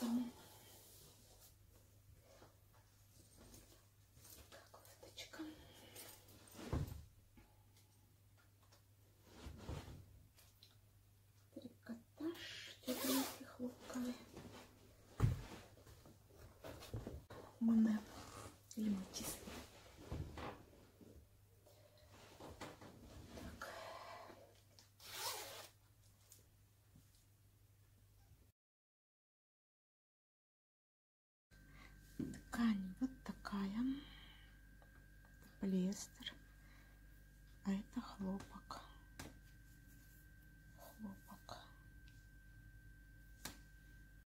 лицом. Как кофточка. Трикотаж тепленький, хлопковый. Моне или матис. ткань вот такая, полиэстер, а это хлопок.